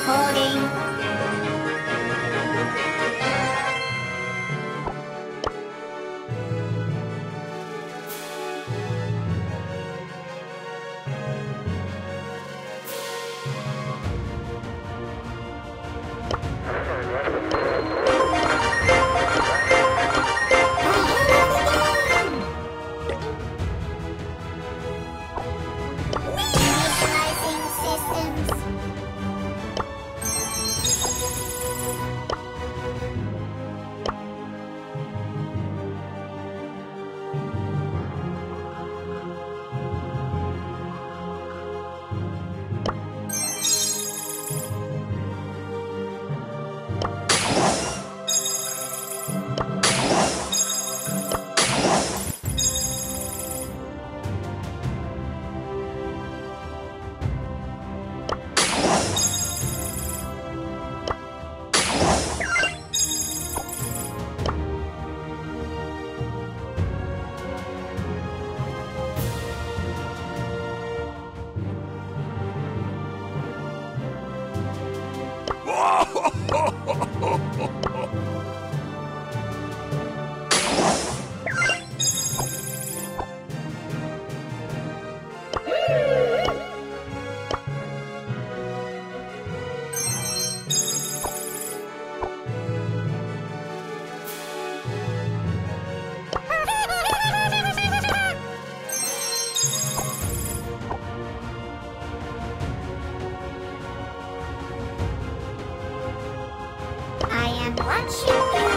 recording. 啊哈哈 am watching you.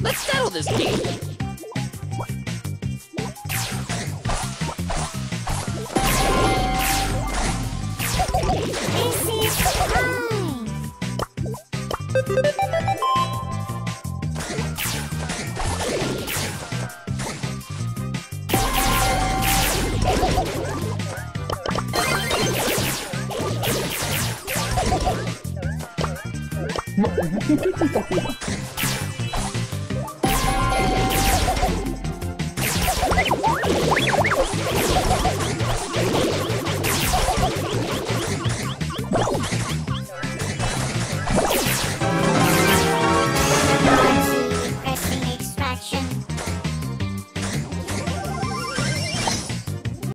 Let's settle this game. This is time. まあ、ね、